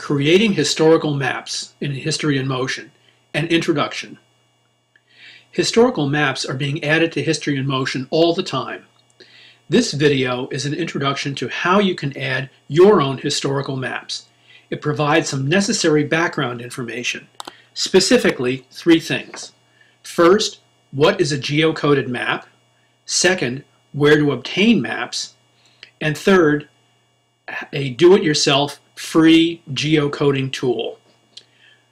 Creating Historical Maps in History in Motion, an Introduction. Historical maps are being added to History in Motion all the time. This video is an introduction to how you can add your own historical maps. It provides some necessary background information, specifically three things. First, what is a geocoded map? Second, where to obtain maps? And third, a do-it-yourself free geocoding tool.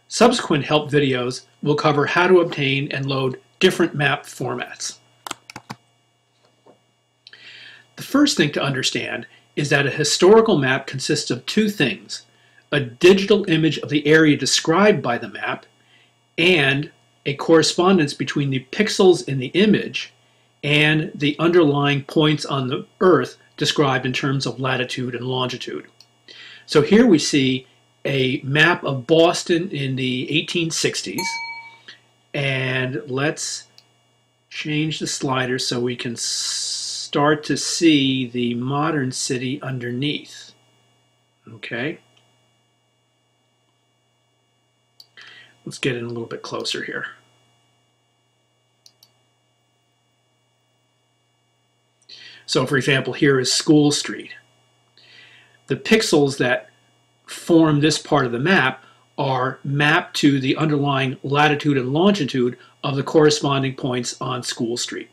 Subsequent help videos will cover how to obtain and load different map formats. The first thing to understand is that a historical map consists of two things, a digital image of the area described by the map and a correspondence between the pixels in the image and the underlying points on the Earth described in terms of latitude and longitude. So here we see a map of Boston in the 1860s. And let's change the slider so we can start to see the modern city underneath. Okay. Let's get in a little bit closer here. So for example, here is School Street the pixels that form this part of the map are mapped to the underlying latitude and longitude of the corresponding points on School Street.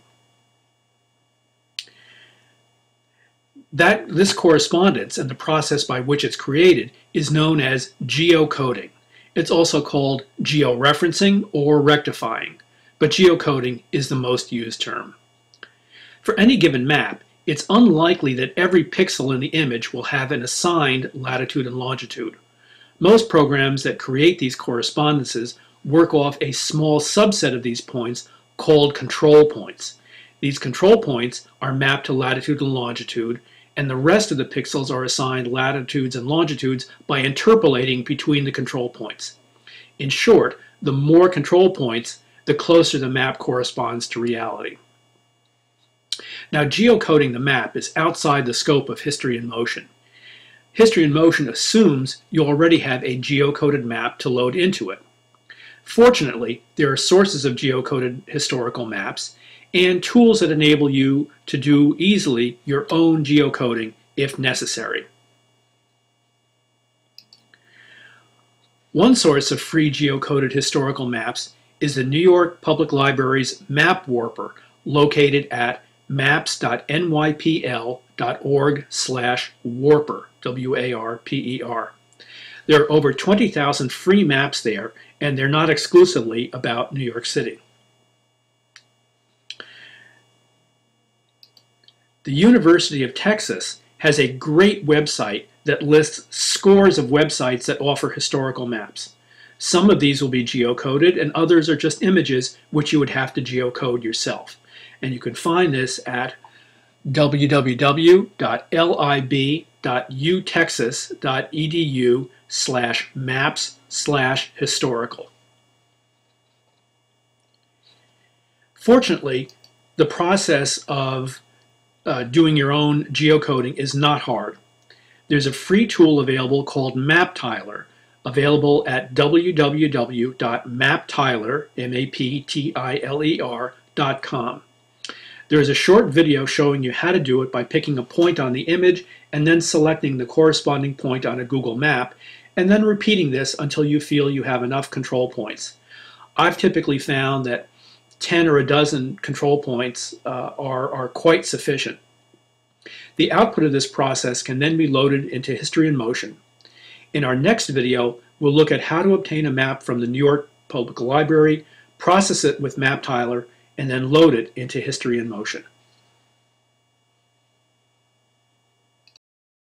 That, this correspondence and the process by which it's created is known as geocoding. It's also called georeferencing or rectifying, but geocoding is the most used term. For any given map, it's unlikely that every pixel in the image will have an assigned latitude and longitude. Most programs that create these correspondences work off a small subset of these points called control points. These control points are mapped to latitude and longitude, and the rest of the pixels are assigned latitudes and longitudes by interpolating between the control points. In short, the more control points, the closer the map corresponds to reality. Now, geocoding the map is outside the scope of History in Motion. History in Motion assumes you already have a geocoded map to load into it. Fortunately, there are sources of geocoded historical maps and tools that enable you to do easily your own geocoding if necessary. One source of free geocoded historical maps is the New York Public Library's Map Warper, located at maps.nypl.org slash warper, W-A-R-P-E-R. There are over 20,000 free maps there, and they're not exclusively about New York City. The University of Texas has a great website that lists scores of websites that offer historical maps. Some of these will be geocoded and others are just images which you would have to geocode yourself. And you can find this at www.lib.utexas.edu slash maps slash historical. Fortunately, the process of uh, doing your own geocoding is not hard. There's a free tool available called MapTiler, available at www.maptiler.com. There is a short video showing you how to do it by picking a point on the image and then selecting the corresponding point on a Google map and then repeating this until you feel you have enough control points. I've typically found that 10 or a dozen control points uh, are, are quite sufficient. The output of this process can then be loaded into History in Motion. In our next video, we'll look at how to obtain a map from the New York Public Library, process it with MapTiler, and then load it into History in Motion.